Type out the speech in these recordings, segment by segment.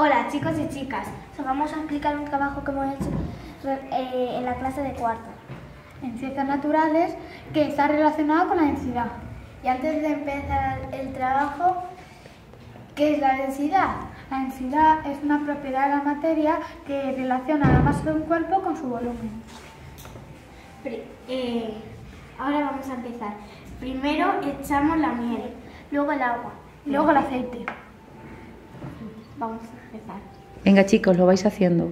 Hola chicos y chicas, os vamos a explicar un trabajo que hemos hecho eh, en la clase de cuarto. en ciencias naturales que está relacionado con la densidad. Y antes de empezar el trabajo, ¿qué es la densidad? La densidad es una propiedad de la materia que relaciona la masa de un cuerpo con su volumen. Pri- eh, ahora vamos a empezar. Primero echamos la miel, luego el agua, luego el aceite. Vamos a empezar. Venga chicos, lo vais haciendo.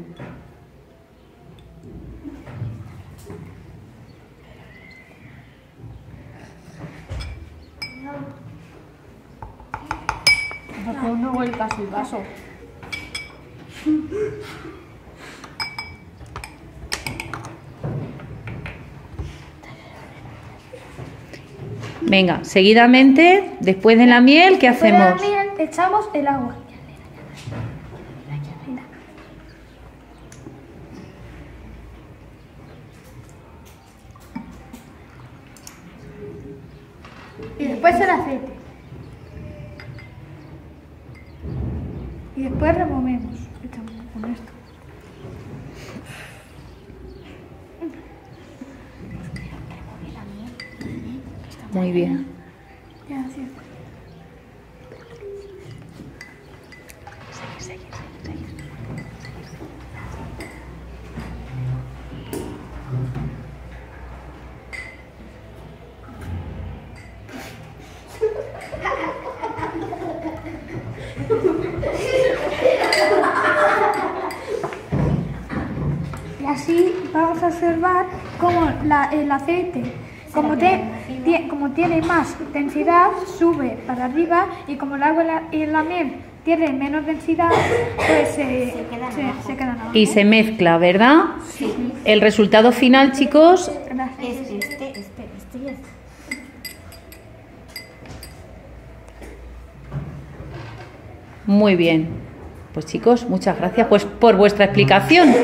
no vuelcas el vaso. Venga, seguidamente, después de la miel, ¿qué Después de la hacemos? miel echamos el agua. Y después el aceite. Y después removemos. Echamos con esto. Muy bien. Ya, Y así vamos a observar cómo la- el aceite, como, te- tie- como tiene más densidad, sube para arriba y como el agua y la, y la miel tienen menos densidad, pues se, Se quedan se- abajo. se quedan abajo. Y se mezcla, ¿verdad? El resultado final, chicos, Es este, este, este y este. Muy bien. Pues chicos, muchas gracias pues por vuestra explicación.